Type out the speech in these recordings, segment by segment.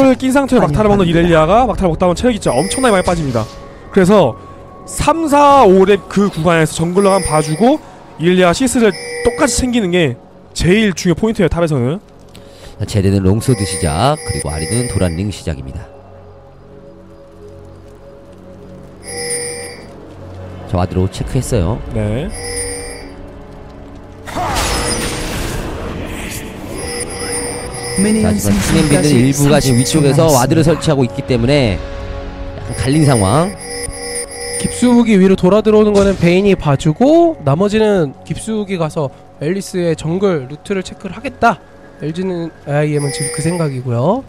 를 낀 상태로 막타를 먹는 이렐리아가 막타를 먹다 보면 체력이 진짜 엄청나게 많이 빠집니다. 그래서 3, 4, 5렙 그 구간에서 jungler가 한 봐주고 이렐리아 CS를 똑같이 챙기는 게 제일 중요 포인트예요 top에서는. 자, 제드는 long sword 시작 그리고 아리는 Doran ring 시작입니다. 자 ward로 체크했어요. 네. 하지만 스냅비는 일부가 지금 위쪽에서 와드를 설치하고 있기 때문에 약간 갈린 상황. 깁스욱이 위로 돌아 들어오는 거는 베인이 봐주고 나머지는 깁스욱이 가서 앨리스의 정글 루트를 체크를 하겠다. LG는 IM은 지금 그 생각이고요.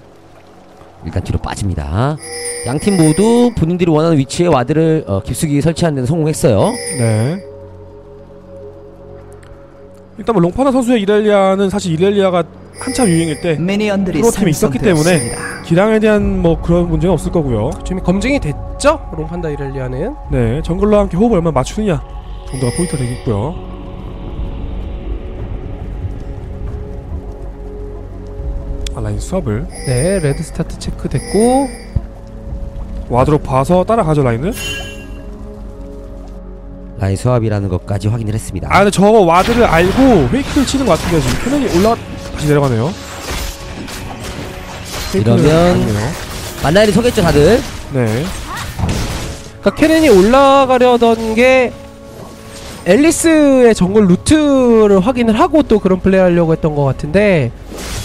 일단 뒤로 빠집니다. 양 팀 모두 본인들이 원하는 위치에 와드를 어, 깊숙이 설치하는 데는 성공했어요. 네. 일단 뭐 롱판다 선수의 이렐리아는 사실 이렐리아가 한참 유행일 때 미니언들이 프로팀이 있었기 때문에 기량에 대한 뭐 그런 문제는 없을 거고요. 지금 검증이 됐죠? 롱판다 이렐리아는. 네, jungler와 함께 호흡을 얼마나 맞추느냐 정도가 포인트가 되겠고요. 아, 라인 swap을 네, red start 체크 됐고 ward로 봐서 따라가죠 라인을. 라인 swap이라는 것까지 확인을 했습니다. 아, 근데 저거 ward를 알고 페이크를 치는 것 같은데 지금 케넨이 올라 다시 내려가네요. 이러면 아니네요. 만나일이 서겠죠 다들. 네, 그러니까 케넨이 올라가려던 게 엘리스의 정글 루트를 확인을 하고 또 그런 플레이 하려고 했던 것 같은데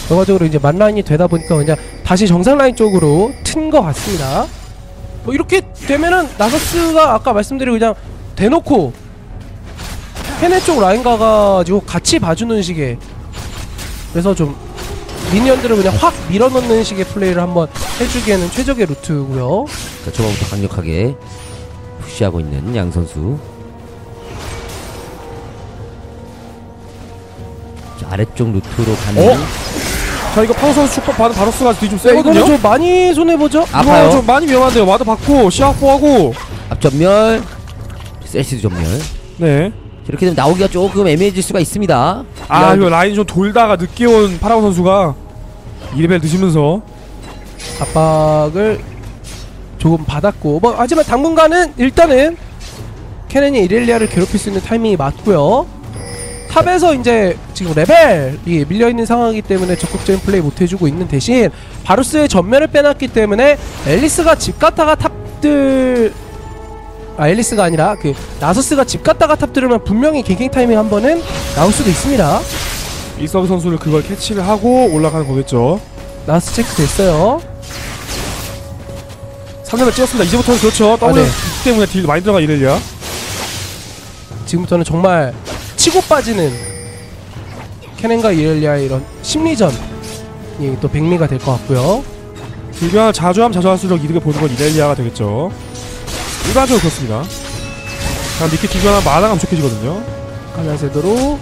결과적으로 이제 맞라인이 되다 보니까 그냥 다시 정상 라인 쪽으로 튼 것 같습니다. 뭐 이렇게 되면은 나서스가 아까 말씀드린 그냥 대놓고 케넨 쪽 라인 가가지고 같이 봐주는 식의 그래서 좀 미니언들을 그냥 확 밀어넣는 식의 플레이를 한번 해주기에는 최적의 루트고요. 자, 초반부터 강력하게 푸시하고 있는 양 선수. 자, 아래쪽 루트로 가는 어? 자 이거 파라 선수 축복 받은 바루스가 뒤좀 네, 이거는 세거든요. 좀 많이 손해 보죠. 아파요. 이거 좀 많이 위험한데요. 와드 받고 시야 확보하고. 앞점멸, 쓰레쉬도 점멸. 네. 이렇게 되면 나오기가 조금 애매해질 수가 있습니다. 아 야, 이거 라인 좀 돌다가 늦게 온 파라곤 선수가 2레벨 드시면서 압박을 조금 받았고 뭐 하지만 당분간은 일단은 케넨이 이렐리아를 괴롭힐 수 있는 타이밍이 맞고요. top에서 이제 지금 레벨이 밀려 있는 상황이기 때문에 적극적인 플레이 못 해주고 있는 대신 바루스의 점멸을 빼놨기 때문에 앨리스가 집 갔다가 top 들 아 앨리스가 아니라 그 나서스가 집 갔다가 top 들으면 분명히 ganking 타이밍 한 번은 나올 수도 있습니다. 이서브 선수를 그걸 캐치를 하고 올라가는 거겠죠. 나서스 체크 됐어요. 3레벨 찍었습니다. 이제부터는 그렇죠. 더블 아, 네. 때문에 딜 많이 들어가 이렐리아. 지금부터는 정말 치고 빠지는 케넨과 이렐리아의 이런 심리전이 또 백미가 될 것 같고요. 딜변을 자주 하면 자주 할수록 이득을 보는 건 이렐리아가 되겠죠. 일반적으로 그렇습니다. 미끼 딜변하면 마나가 부족해지거든요. 칼날세도로.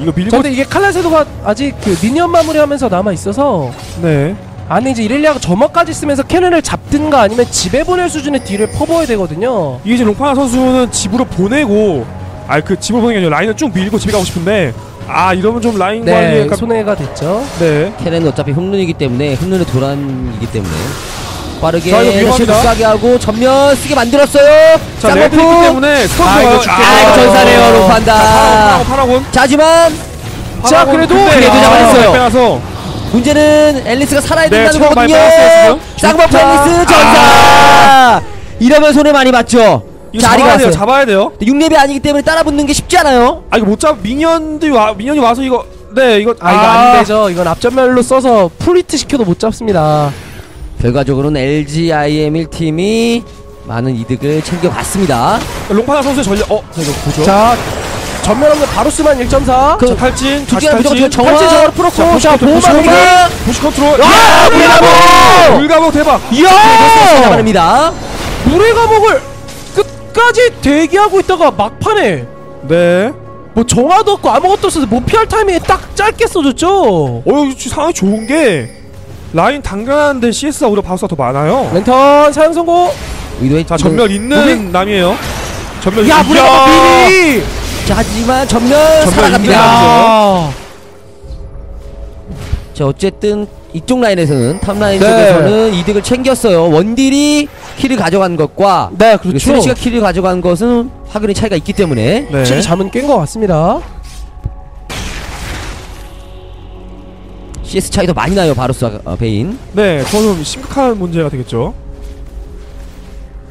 이거 밀고 자, 근데 이게 칼날세도가 아직 그 미니언 마무리하면서 남아 있어서 네. 안에 이제 이렐리아가 점화까지 쓰면서 케넨을 잡든가 아니면 집에 보낼 수준의 딜을 퍼부어야 되거든요. 이게 이제 롱파나 선수는 집으로 보내고 아 그 집으로 보내는 게 아니라 라인을 쭉 밀고 집에 가고 싶은데 아 이러면 좀 라인 관리에 네, 약간 손해가 됐죠. 네. 캐넨은 어차피 흑눈이기 때문에 흑눈의 도란이기 때문에 빠르게 자, 이거 위험합니다. 쏴게 하고 전면 쓰게 만들었어요. 자 쌍꺼풀. 레드 있기 때문에 스턴 아, 이거. 죽겠다. 아, 이거 전사네요, 자, 로판다. 파라곤 자, 하지만 자, 그래도 그래도 아, 잡아냈어요. 빼놔서 문제는 앨리스가 살아야 네, 된다는 체력 많이 거거든요. 빼놨어요, 지금. 쌍꺼풀 좋다. 앨리스 전사. 이러면 손해 많이 봤죠. 이거 자, 아리가 잡아야 돼요. 왔어요. 잡아야 돼요. 6렙이 아니기 때문에 따라 붙는 게 쉽지 않아요. 아 이거 못 잡. 미니언들이 와 미니언이 와서 이거 네 이거 아, 이거 안 되죠. 이건 앞전멸로 써서 프리트 시켜도 못 잡습니다. 결과적으로는 LG IM 1 팀이 많은 이득을 챙겨갔습니다. 롱파나 선수의 전략. 어, 자, 이거 보죠. 자, 점멸없는 바루스만 1.4. 그- 자, 탈진. 다시 두개가 무조건 탈진. 정화. 탈진 정화를 풀었고 자. 가 부시 컨트롤. 와, 물감옥! 물감옥 대박. 이야! 잡아냅니다. 물의 감옥을 끝까지 대기하고 있다가 막판에 네. 뭐 정화도 없고 아무것도 없어서 못 피할 타이밍에 딱 짧게 써줬죠. 어, 이거 상황이 좋은 게 라인 당겨하는데 CS가 오히려 바루스가 더 많아요. 랜턴 사용 성공. 의도의 자, 점멸 있는 나미예요. 점멸 야! 감옥 미리. 자, 하지만 점멸 점멸 살아갑니다. 자, 어쨌든 이쪽 라인에서는 top 라인 네. 쪽에서는 이득을 챙겼어요. 원딜이 kill을 가져간 것과 네 그렇죠 쓰레쉬가 kill을 가져간 것은 확연히 차이가 있기 때문에 네. 확실히 잠은 깬 것 같습니다 CS 차이도 많이 나요. 바루스 어, 베인. 네, 저는 심각한 문제가 되겠죠.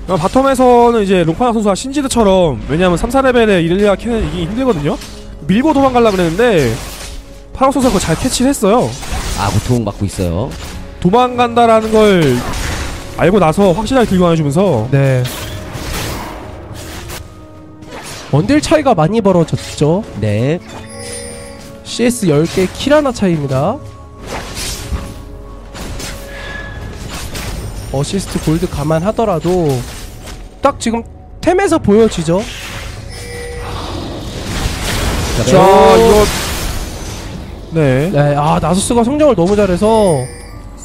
어, bottom에서는 이제 롱판다 선수가 신지드처럼 왜냐하면 3, 4레벨에 이렐리아 케넨 이기기 힘들거든요. 밀고 도망가려고 그랬는데 파라 선수가 그거 잘 캐치를 했어요. 아 고통 받고 있어요. 도망간다라는 걸 알고 나서 확실하게 들고 와주면서 네 원딜 차이가 많이 벌어졌죠 네. CS 10개 kill 하나 차이입니다 어시스트 골드 감안하더라도 딱 지금 템에서 보여지죠? 자, 자 이거 네. 네, 아 나서스가 성장을 너무 잘해서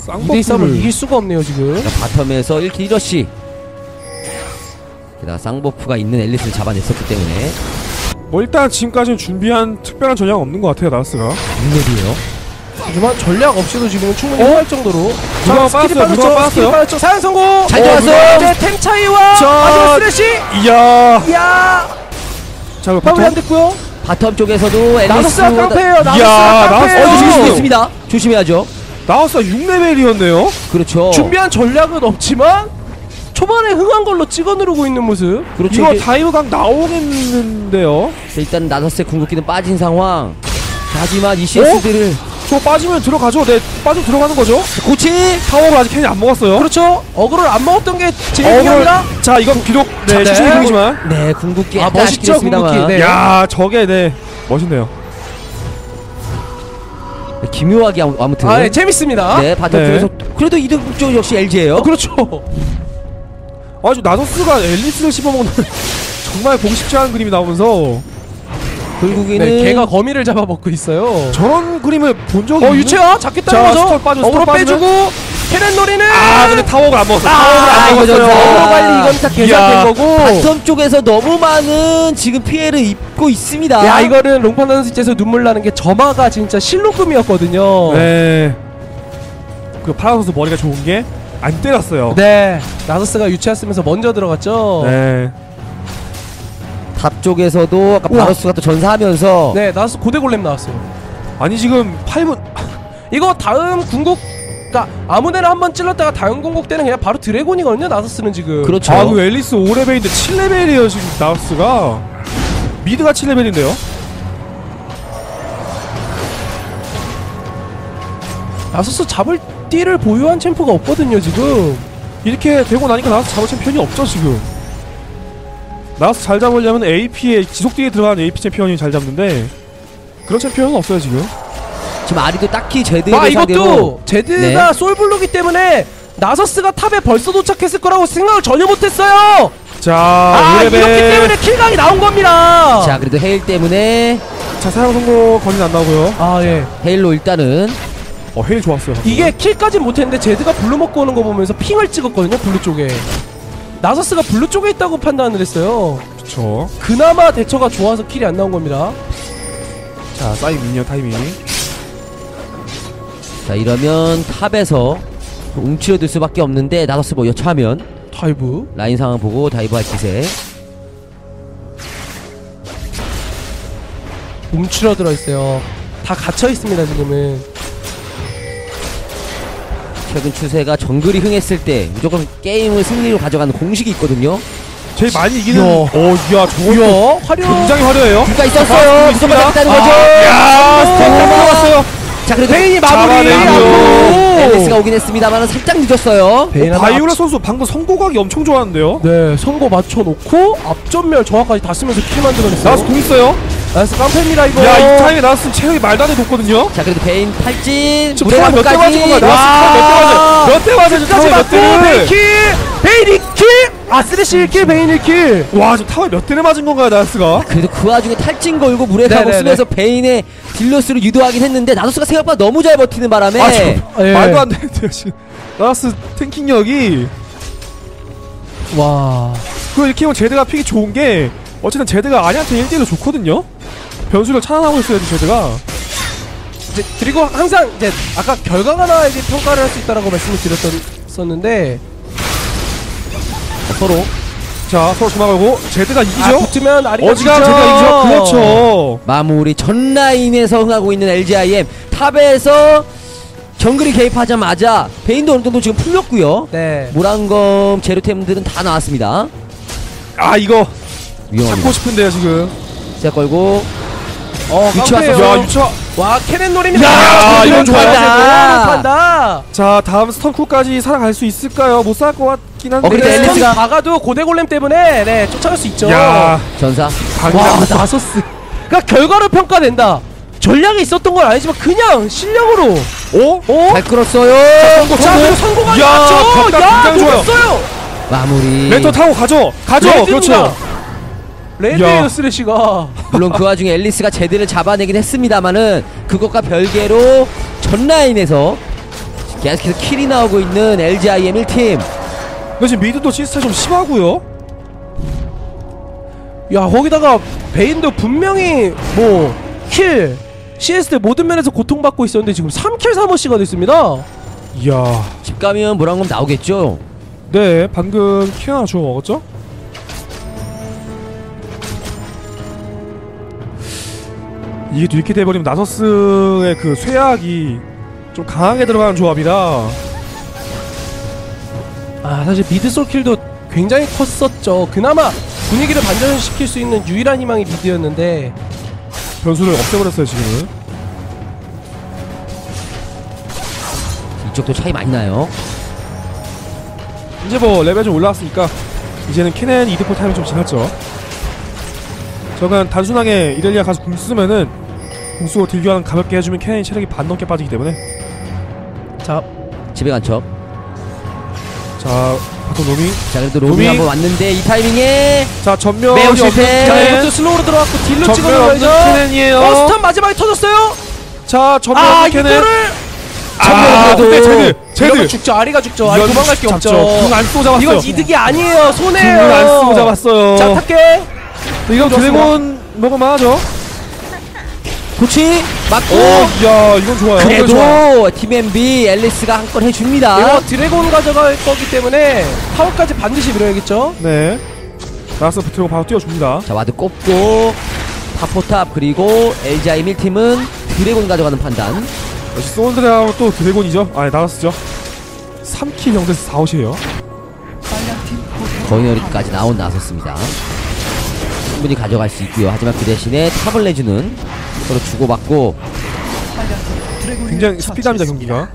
2대2 싸움을 이길 수가 없네요 지금. 자, bottom에서 1kill 1어시. 게다가 쌍buff가 있는 앨리스를 잡아냈었기 때문에. 뭐 일단 지금까지는 준비한 특별한 전략은 없는 것 같아요 나서스가. 6렙이에요. 하지만 전략 없이도 지금은 충분히 어? 할 정도로 누가 스킬이 빠졌어요? 누가 빠졌어요? 스킬이 빠졌죠 사연 성공 잘 어, 들어갔어요. 이제 템 차이와 자. 마지막 스레시 이야 이야 자 이거 마무리 안 바텀 됐고요 바텀 쪽에서도 나소스가 깡패예요 이야, 어, 수 깡패예요 있습니다. 조심해야죠. 나우스가 6레벨이었네요 그렇죠. 준비한 전략은 없지만 초반에 흥한 걸로 찍어 누르고 있는 모습 그렇죠. 이거 이게 다이브각 나오겠는데요 일단 나서스의 궁극기는 빠진 상황. 하지만 이 CS들을 저 빠지면 들어가죠 네 빠지면 들어가는 거죠 고치. 타워를 아직 캔이 안 먹었어요 그렇죠 어그를 안 먹었던 게 제일 중요합니다 자 이건 비록 네 자, 네. 추신이 보이지만 네, 궁극기 아, 멋있죠. 궁극기. 네. 야 저게 네 멋있네요 네, 기묘하게 아무- 아무튼. 아 네, 재밌습니다 네, 바텀 네. 그래도 이득 쪽 역시 LG예요. 어, 그렇죠 아주 나서스가 앨리스를 씹어먹는 정말 보기 쉽지 않은 그림이 나오면서 결국에는 네 걔가 거미를 잡아먹고 있어요 저런 그림을 본 적이 어 유채화 잡겠다는 자, 거죠 스톱 빠져, 어그로 빠지면? 빼주고 캐넨 노리는 아 근데 타워가 안 먹었어 아, 타워를 안 이거 먹었어요. 어그로 관리 이건 다 계산된. 거고 바텀 쪽에서 너무 많은 지금 피해를 입고 있습니다. 야 이거는 롱판 선수 입장에서 눈물 나는 게 점화가 진짜 실로금이었거든요 네. 그 파라 선수 머리가 좋은 게 안 때렸어요. 네 나서스가 유체화 쓰면서 먼저 들어갔죠 네. top 쪽에서도 아까 우와. 바루스가 또 전사하면서 네 나서스 고대 골렘 나왔어요 아니 지금 8분 이거 다음 궁극 그니까 아무데나 한 번 찔렀다가 다음 궁극 때는 그냥 바로 드래곤이거든요 나서스는 지금 그렇죠. 아, 그 앨리스 5레벨인데 7레벨이에요, 지금 나서스가. mid가 7레벨인데요. 나서스 잡을 딜을 보유한 champ가 없거든요 지금 이렇게 되고 나니까 나서스 잡을 챔피언이 없죠, 지금. 나서스 잘 잡으려면 AP에 지속되게 들어가는 AP 챔피언이 잘 잡는데 그런 챔피언은 없어요, 지금. 지금 아리도 딱히 와 상대로 이것도 제드가 솔blue기 때문에 나서스가 top에 벌써 도착했을 거라고 생각을 전혀 못했어요 자, 아 5레벨. 이렇기 때문에 kill각이 나온 겁니다 자 그래도 헤일 때문에 자, 사용 성공 거리는 안 나오고요. 아예 헤일로 일단은 어, 헤일 좋았어요. 이게 kill까진 못했는데 제드가 blue 먹고 오는 거 보면서 ping을 찍었거든요 blue 쪽에 나서스가 blue 쪽에 있다고 판단을 했어요. 그쵸. 그나마 대처가 좋아서 kill이 안 나온 겁니다. 자, 사이 minion 타이밍. 자 이러면 top에서 움츠러들 수밖에 없는데 나서스 뭐 여차하면 dive. 라인 상황 보고 dive할 기세. 움츠러들어 있어요. 다 갇혀 있습니다 지금은 최근 추세가 정글이 흥했을 때 무조건 게임을 승리로 가져가는 공식이 있거든요 제일 많이 이기는. 어, 이야, 저거 화려 굉장히 화려해요. 누가 있었어요 무조건 잡겠다는 거죠 야, 스톱 넘어갔어요. 자 그래도 베인이 마무리 잡아내고요. 앨리스가 오긴 했습니다만 살짝 늦었어요 베인 바이올라 선수 방금 선고각이 엄청 좋았는데요. 네 선고 맞춰 놓고 앞점멸 정화까지 다 쓰면서 kill 만들어냈어요 나스 궁 있어요. 나이스 깡패입니다 이거 야, 이 타임에 나왔으면 체력이 말도 안돼 높거든요. 자 그래도 베인 탈진 지금 무대 타임 몇대 맞은 건가요? 감옥까지 나스 몇대 맞아요? 몇대 타워 몇 대를? 킬 베인 2킬 아 쓰레쉬 1킬 베인 1킬 와, 지금 타워 몇 대를 맞은 건가요, 나스가? 그래도 그 와중에 탈진 걸고 물에. 가고 쓰면서 베인의 딜러스를 유도하긴 했는데 나도스가 생각보다 너무 잘 버티는 바람에 아, 저 예. 말도 안 되는데요, 지금. 나스 탱킹력이 와그 이렇게 하면 제드가 픽이 좋은 게 어쨌든 제드가 아리한테 1대1로 좋거든요. 변수를 차단하고 있어야지 제드가. 이제 그리고 항상 이제 아까 결과가 나야지 평가를 할 수 있다라고 말씀을 드렸었는데 서로 자 서로 점화걸고 제드가 이기죠. 아, 붙으면 아리가 어지간. 제드가 이기죠. 그렇죠. 마무리 전 라인에서 흥하고 있는 LGIM top에서 정글이 개입하자마자 베인도 어느 정도 지금 풀렸고요. 네. 몰왕검 재료템들은 다 나왔습니다. 아 이거 위험합니다. 잡고 싶은데요 지금. 시작 걸고 어, 유치 깡패예요. 왔었죠. 야 유차. 와 캐넨 노립니다. 야, 이건 좋아요. 판다. 자 다음 스턴쿨까지 살아갈 수 있을까요? 못 살 것 같긴 한데. 어, 근데 네, 앨리스가- 박아도 고대 골렘 때문에 네 쫓아갈 수 있죠. 야 전사 와 강남. 나서스. 그러니까 결과로 평가된다. 전략이 있었던 건 아니지만 그냥 실력으로. 오? 어? 잘 끌었어요. 성공, 자, 성공. 그리고 성공한 야, 야, 굉장히 좋아요. 마무리. 랜턴 타고 가죠. 가죠. red입니다. 그렇죠. red예요 야. 쓰레쉬가. 물론 그 와중에 앨리스가 제드를 잡아내긴 했습니다만은 그것과 별개로 전 라인에서 계속해서 kill이 나오고 있는 LGIM 1팀. 근데 지금 mid도 시스템 좀 심하고요. 야 거기다가 베인도 분명히 뭐 kill, CS 때 모든 면에서 고통받고 있었는데 지금 3kill 3assi가 됐습니다. 이야. 집 가면 모란검 나오겠죠. 네 방금 키 하나 주워 먹었죠? 이게 또 이렇게 돼버리면 나서스의 그 쇠약이 좀 강하게 들어가는 조합이라 아 사실 미드 솔킬도 굉장히 컸었죠. 그나마 분위기를 반전시킬 수 있는 유일한 희망이 미드였는데 변수를 없애버렸어요 지금은 이쪽도 차이 많이 나요. 이제 뭐 레벨 좀 올라왔으니까 이제는 캐넨 이드포 타임이 좀 지났죠 저건 단순하게 이렐리아 가서 궁 쓰면은 궁 쓰고 딜교환 가볍게 해주면 캐넨이 체력이 반 넘게 빠지기 때문에 자 집에 간 척. 자 바텀 로밍 자 그래도 로미 로밍. 한번 왔는데 이 타이밍에 자 전면 매우 실패. 자, 이것도 슬로우로 들어갔고 딜로 거죠. 캐넨이에요 어 스탄 마지막에 터졌어요. 자 점멸 아 이거를 아 근데 없는 제드 이러면 제드 죽죠. 아리가 죽죠. 아리 도망갈 게 없죠. 궁안 쓰고 잡았어요 이건 이득이 아니에요. 손해예요. 궁을 안 쓰고 잡았어요 자 탑게. 이건 드래곤 먹으면 하죠 도치 맞고 오 이야 이건 좋아요. 그래도 팀 NB 앨리스가 한 건 해줍니다. 이거 드래곤 가져갈 거기 때문에 타워까지 반드시 밀어야겠죠. 네 나스 붙들고 바로 뛰어줍니다 자 ward 꼽고 타포탑 그리고 LGI 1팀은 드래곤 가져가는 판단. 역시 소울드라운 또 드래곤이죠 아 나갔었죠 3킬 0대에서 4out이에요 거인어리까지 나온 나섰습니다. 충분히 가져갈 수 있고요. 하지만 그 대신에 탑을 내주는 서로 주고받고 굉장히 스피드합니다 경기가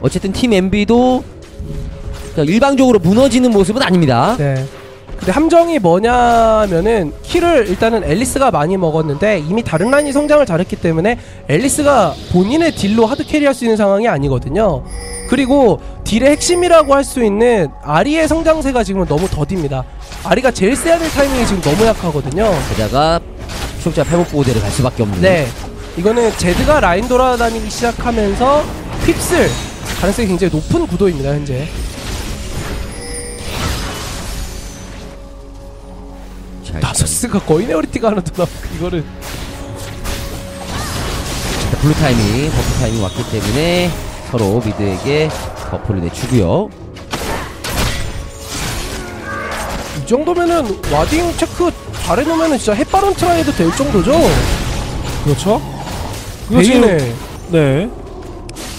어쨌든 팀 MB도 일방적으로 무너지는 모습은 아닙니다. 네. 근데 함정이 뭐냐면은 kill을 일단은 앨리스가 많이 먹었는데 이미 다른 라인이 성장을 잘했기 때문에 앨리스가 본인의 deal로 hard carry할 수 있는 상황이 아니거든요. 그리고 deal의 핵심이라고 할 수 있는 아리의 성장세가 지금 은 너무 더딥니다. 아리가 제일 세야 될 타이밍이 지금 너무 약하거든요. 게다가 추적자 회복 보호대를 갈 수밖에 없는. 네. 이거는 제드가 라인 돌아다니기 시작하면서 휩쓸 가능성이 굉장히 높은 구도입니다, 현재. 나서스가 거의 네오리티가 하나 더 나오고 이거를 일단 블루 타이밍, 버프 타이밍 왔기 때문에 서로 미드에게 버프를 내주고요. 이 정도면은 와딩 체크 잘해놓으면은 진짜 햇바론 트라이 해도 될 정도죠? 그렇죠 지금 베인의 네.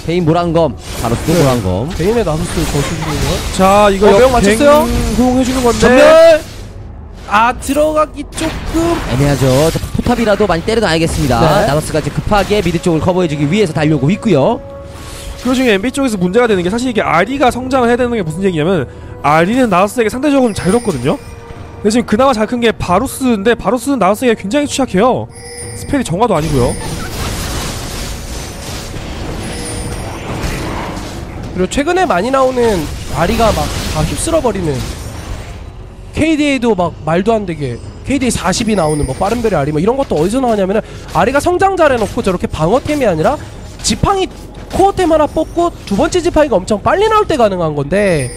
페인 모란검, 바로 또 네. 모란검. 베인의 나서스 저수준인 거자 이거 어, 맞췄어요? 호응 해주는 건데 점멸! 아 들어가기 조금 애매하죠. 자, 포탑이라도 많이 때려놔야겠습니다. 네. 나서스가 이제 급하게 mid 쪽을 커버해주기 위해서 달려오고 있고요. 그 중에 NB 쪽에서 문제가 되는 게 사실 이게 아리가 성장을 해야 되는 게 무슨 얘기냐면 아리는 나서스에게 상대적으로 자유롭거든요. 근데 지금 그나마 잘 큰 게 바루스인데 바루스는 나서스에게 굉장히 취약해요. spell이 정화도 아니고요. 그리고 최근에 많이 나오는 아리가 막 다 휩쓸어버리는 KDA도 막 말도 안 되게 KDA 40이 나오는 뭐 빠른별의 아리 뭐 이런 것도 어디서 나오냐면은 아리가 성장 잘 해놓고 저렇게 방어템이 아니라 지팡이 코어템 하나 뽑고 두 번째 지팡이가 엄청 빨리 나올 때 가능한 건데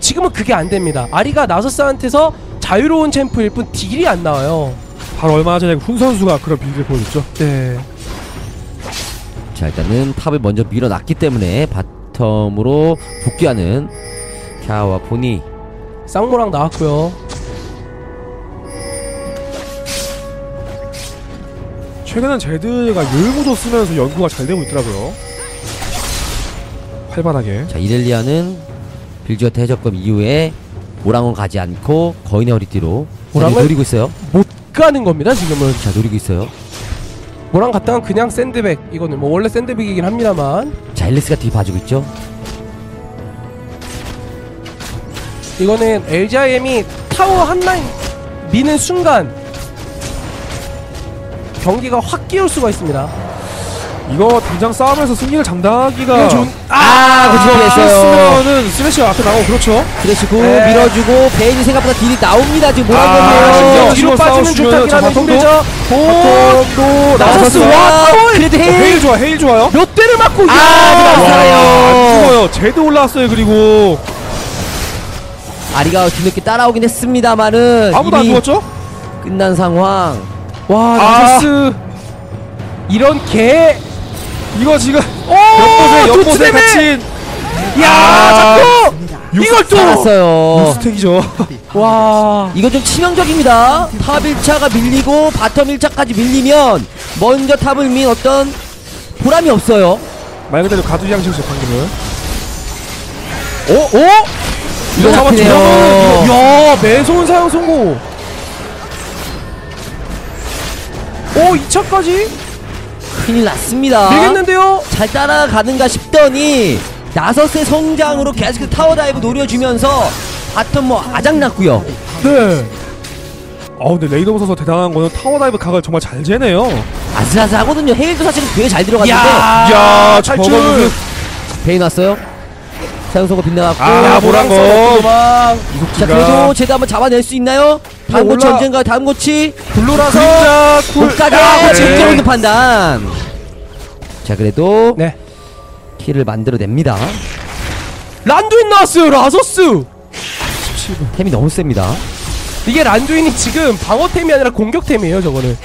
지금은 그게 안 됩니다. 아리가 나서스한테서 자유로운 챔프일 뿐 딜이 안 나와요. 바로 얼마 전에 훈 선수가 그런 빌드를 보여줬죠. 네. 자 일단은 탑을 먼저 밀어놨기 때문에 바텀으로 복귀하는 캬와 보니 쌍모랑 나왔고요. 최근엔 제드가 율무도 쓰면서 연구가 잘 되고 있더라고요. 활발하게. 자 이렐리아는 빌지어트 해적금 이후에 오랑은 가지 않고 거인의 허리띠로 자, 오랑은? 노리고 있어요 못 가는 겁니다 지금은. 자 노리고 있어요 모랑 갔다가 그냥 샌드백 이거는 뭐 원래 샌드백이긴 합니다만 자 앨리스가 뒤 봐주고 있죠 이거는 LGIM이 타워 한 라인 미는 순간 경기가 확 끼울 수가 있습니다. 이거 당장 싸움에서 승리를 장담하기가 이거 좋은- 아, 그쵸, 됐어요. 쓰면은 스매시가 앞에 나오고 그렇죠. 그래시고 네. 밀어주고 베인이 생각보다 딜이 나옵니다 지금 아, 몰아줬네요 진짜. 뒤로 빠지면 바텀도- 힘들죠. 바텀도 나서스 와 그래도 헤일 헤일 좋아 헤일 좋아요. 몇 대를 맞고 아, 야! 맞아요. 안 죽어요. 제드 올라왔어요. 그리고 아리가 뒤늦게 따라오긴 했습니다만은 아무도 안 죽었죠? 끝난 상황 와 아. 나서스 이런 개 이거 지금 연못에 도츠데메! 갇힌 야 아. 자꾸 이걸 또 살았어요 육스택이죠. 와. 이거 좀 치명적입니다 탑 1차가 밀리고 바텀 1차까지 밀리면 먼저 top을 민 어떤 보람이 없어요 말 그대로 가두리 양식이죠 방금은. 오? 오? 이거 잡았죠. 야 매서운 사형 선고 오 2차까지 큰일 났습니다 밀겠는데요? 잘 따라가는가 싶더니 나서스의 성장으로 계속 타워 dive 노려주면서 bottom 뭐 아작났고요 네 아 근데 레이더 선수 대단한 거는 타워 다이브 각을 정말 잘 재네요. 아슬아슬하거든요 헤일도 사실은 되게 잘 들어갔는데 야, 저거 탈출. 무슨 베인 왔어요 사용소가 빗나갔고. 아. 도망. 자 그래도 제가 한번 잡아낼 수 있나요? 다음 고치 올라- 언젠가 다음 고치. 쿨. 못가게. 제대로 있는 판단. 자 그래도 네. 킬을 만들어냅니다. 란두인 나왔어요 나서스. 템이 너무 셉니다. 이게 란두인이 지금 방어템이 아니라 공격템이에요 저거는.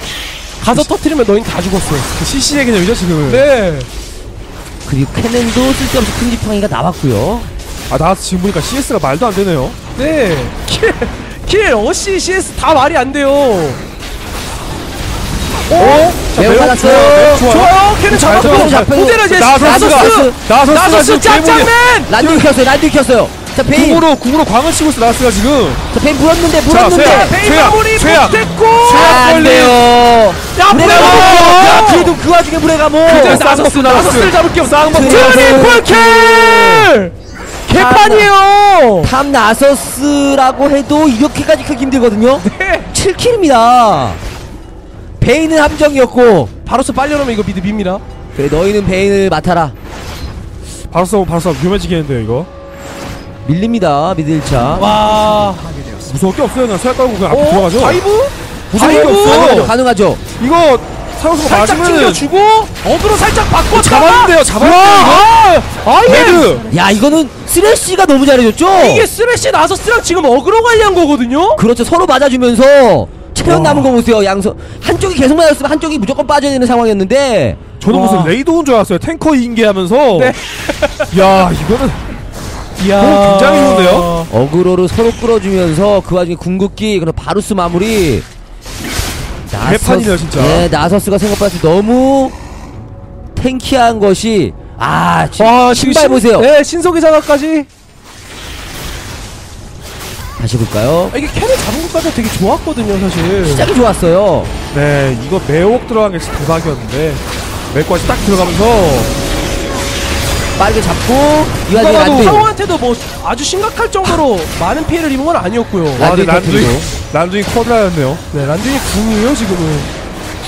가서 터트리면 너희 다 죽었어. CC의 개념이죠 지금은. 네 그리고 케넨도 쓸데없이 큰 지팡이가 나왔고요 아 나서스 지금 보니까 CS가 말도 안 되네요. 네. kill, kill, 어시, CS 다 말이 안 돼요. 어? 자, 매우 매우 받았어요. 좋아요. 매우 좋아요. 걔는 잘 잡았고. 이제 나서스가 나서스. 나서스가 나서스 지금 괴물이- 짱짱맨. 란듀 켰어요 란듀 켰어요 자 베인 궁으로 궁으로 광을 치고 있어 나스가 지금. 자 베인 물었는데 자, 물었는데. 베인 최악, 마무리 최악. 최악. 아, 안 걸림. 돼요 야! 야 그래도 그 와중에 그대 나서스, 나서스, 나서스. 나서스를 잡을게요. 쌍방 트리플 킬. 개판이에요. 탑 나서스라고 해도 이렇게까지 크기 힘들거든요 네. 7킬입니다 베인은 함정이었고 바로서 빨려놓으면 이거 미드 빕니다. 그래 너희는 베인을 맡아라 바로 써 바로 써 위험해지겠는데요 이거. 밀립니다 미드 1차 와. 무서울 게 없어요 그냥 쇠 깔고 그냥 앞에 어? 들어가죠. 다이브? 무서울 게 다이브! 없어. 가능하죠 가능하죠 이거 사용수가 살짝 맞으면은 튕겨주고 어그로 살짝 바꿔 잡았는데요 잡았는데요 아, 아예 헤드. 야 이거는 쓰레쉬가 너무 잘해줬죠 이게 스매시 나서스랑 지금 어그로 관리한 거거든요. 그렇죠 서로 맞아주면서 체력 와. 남은 거 보세요 양서 한쪽이 계속 맞았으면 한쪽이 무조건 빠져야 되는 상황이었는데 저는 와. 무슨 레이더인 줄 알았어요. 탱커 인계하면서. 네. 야 이거는 이야. 오, 굉장히 좋은데요? 어그로를 서로 끌어주면서 그 와중에 궁극기 그리고 바루스 마무리 개판이네요, 진짜. 네 나서스가 생각보다 너무 탱키한 것이 아 지- 와 지금 신발 신- 보세요 네 신속의 장악까지. 다시 볼까요 아, 이게 캐를 잡은 것까지 되게 좋았거든요 사실. 시작이 좋았어요 네 이거 매혹 들어간 게 진짜 대박이었는데 맥과시 딱 들어가면서 빠르게 잡고 이 와중에 누가 봐도 란두 상호한테도 뭐 아주 심각할 정도로 많은 피해를 입은 건 아니었고요. 와 근데 터뜨리고. 란두인 쿼드라였네요. 네 란두이 궁이에요 지금은.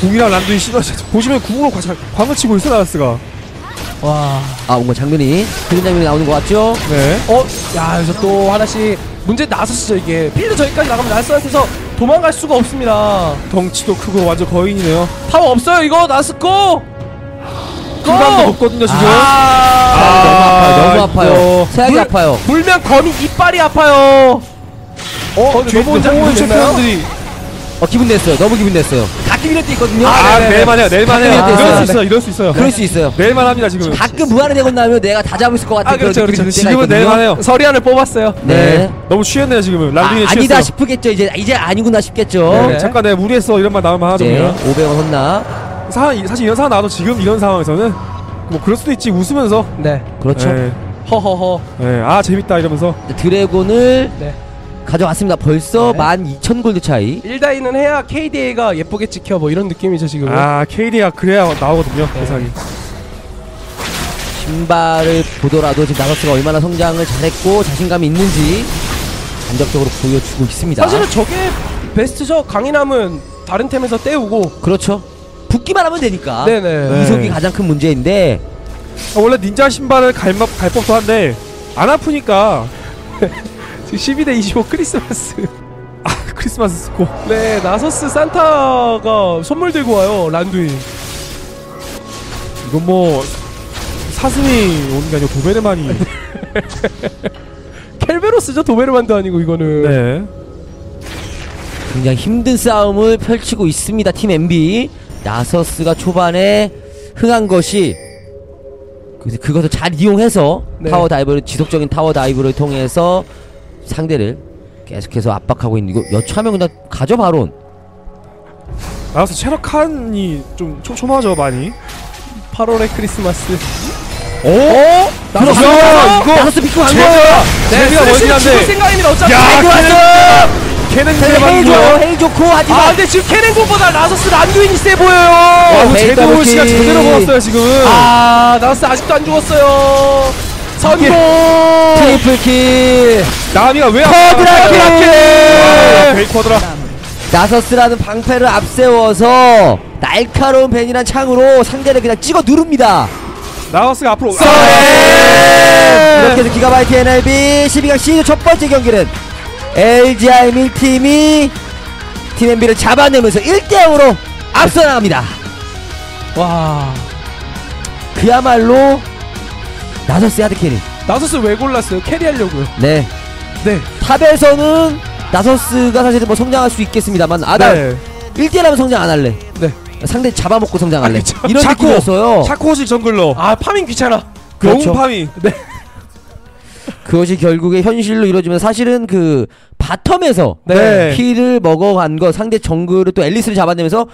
궁이랑 란두인 시너지 보시면 궁으로 광을 치고 있어 나스가. 와. 아 뭔가 장면이 그런 장면이 나오는 것 같죠 네. 어, 야, 여기서 또 하나씩 문제 나섰죠 이게. 필드 저기까지 나가면 나스한테서 도망갈 수가 없습니다. 덩치도 크고 완전 거인이네요. 타워 없어요 이거 나스 고. 쿨감도 높거든요 지금. 아, 아, 너무 아파요 너무. 아파요 세하게 물- 아파요 물면 거미 이빨이 아파요. 어 혼자 홍은 힘들나요? 챔피언들이 어 기분 냈어요. 너무 기분 냈어요. 가끔 이럴 때 있거든요. 아, 네네. 내일만 해요. 내일만 해요. 아, 이럴 네. 수 있어요. 이럴 수 있어요. 그럴 수 있어요. 내일만 합니다 지금. 가끔 무한의 대건 나면 내가 다 잡을 것 같은 아, 그렇죠, 그런 그렇죠. 지금은 있거든요. 내일만 해요. 서리안을 뽑았어요. 네. 너무 취했네요 지금은. 아, 랑둥이 아니다 취했어. 싶겠죠. 이제 이제 아니구나 싶겠죠. 네, 네. 잠깐 내가 무리했어 이런 말 나오면 하죠 네. 그냥. 500원 혼나. 사, 사실 이런 상황 나와도 지금 이런 상황에서는 뭐 그럴 수도 있지 웃으면서. 네. 그렇죠. 네, 허허허. 네, 아 재밌다 이러면서. 드래곤을 네. 가져왔습니다. 벌써 네. 12,000 골드 차이. 1다이는 해야 KDA가 예쁘게 찍혀 뭐 이런 느낌이죠 지금. 아 KD가 그래야 나오거든요 네. 대상이. 신발을 보더라도 지금 나서스가 얼마나 성장을 잘했고 자신감이 있는지 간접적으로 보여주고 있습니다. 사실은 저게 베스트죠. 강인함은 다른 템에서 떼우고. 그렇죠. 붙기만 하면 되니까. 네네. 네. 이속이 가장 큰 문제인데 아, 원래 닌자 신발을 갈, 법- 갈 법도 한데 안 아프니까 지금 12대 25 크리스마스. 아 크리스마스 스코. 네 나서스 산타가 선물 들고 와요 란두인. 이건 뭐 사슴이 오는 게 아니고 도베르만이. 켈베로스죠 도베르만도 아니고 이거는. 네. 굉장히 힘든 싸움을 펼치고 있습니다. 팀 NB 나서스가 초반에 흥한 것이 그- 그것을 잘 이용해서 네. 타워 dive를 지속적인 타워 dive를 통해서 상대를 계속해서 압박하고 있는 이거 여차하면 그냥 가져 바론 나와서 체력 칸이 좀 촘촘하죠 많이. 8월의 크리스마스. 오? 들어갔어! 야, 이거 나서스 믿고 간 거예요! 제가 멀긴 한데. 생각입니다 어차피. 야, 걔는 헤이. 좋아요 헤이 좋고 아 하지만 근데 지금 케넨공보다 라서스 란두인이 세 보여요. 와, 네, 제대로 더블 시간 킬. 제대로 먹었어요 지금은. 아 나서스 아직도 안 죽었어요. 성공. 트리플킬 나미가 왜 쿼드라킬! 아, 베이쿼드라. 나서스라는 방패를 앞세워서 날카로운 벤이란 창으로 상대를 그냥 찍어 누릅니다 나서스가 앞으로. 이렇게 해서 기가바이트 NLB 12강 시즌 첫 번째 경기는 LG IM팀이 팀 NB를 잡아내면서 1대0으로 앞서 나갑니다. 와 그야말로 나서스 hard carry. 나서스 왜 골랐어요? carry하려고요. 네. 네. top에서는 나서스가 사실은 뭐 성장할 수 있겠습니다만 아나 네. 1대1하면 성장 안 할래. 네. 상대 잡아먹고 성장할래. 아. 이런 자꾸 느낌이었어요. 샤코식 jungler. 아 파밍 귀찮아. 그렇죠. 영파미. 그것이 결국에 현실로 이루어지면 사실은 그 bottom에서 네. kill을 먹어간 거 상대 정글을 또 앨리스를 잡아내면서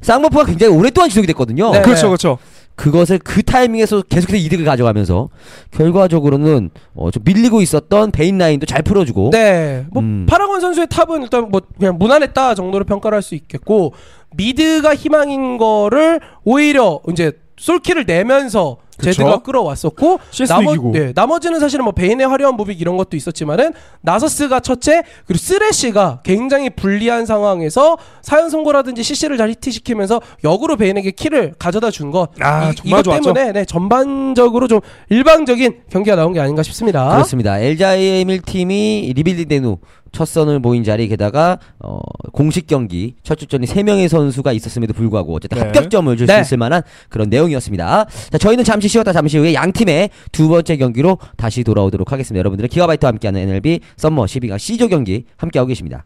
쌍buff가 굉장히 오랫동안 지속이 됐거든요. 네. 그렇죠 그렇죠. 그것을 그 타이밍에서 계속해서 이득을 가져가면서 결과적으로는 어, 좀 밀리고 있었던 베인 라인도 잘 풀어주고 네. 뭐 음. 파라곤 선수의 top은 일단 뭐 그냥 무난했다 정도로 평가를 할 수 있겠고 mid가 희망인 거를 오히려 이제 솔킬을 내면서. 제드가 끌어왔었고 나머. 네, 나머지는 사실은 뭐 베인의 화려한 무빙 이런 것도 있었지만은 나서스가 첫째 그리고 쓰레쉬가 굉장히 불리한 상황에서 사형 선고라든지 CC를 잘 히트시키면서 역으로 베인에게 kill을 가져다 준 것. 아, 이, 이것 좋았죠. 때문에 네, 전반적으로 좀 일방적인 경기가 나온 게 아닌가 싶습니다. 그렇습니다. LG IM 1팀이 리빌딩된 후 첫 선을 모인 자리 게다가 어, 공식 경기 첫 출전이 3명의 선수가 있었음에도 불구하고 어쨌든 네. 합격점을 줄 수 네. 있을 만한 그런 내용이었습니다. 자, 저희는 잠시 쉬었다 잠시 후에 양 팀의 두 번째 경기로 다시 돌아오도록 하겠습니다. 여러분들은 기가바이트와 함께하는 NLB 썸머 12강 C조 경기 함께하고 계십니다.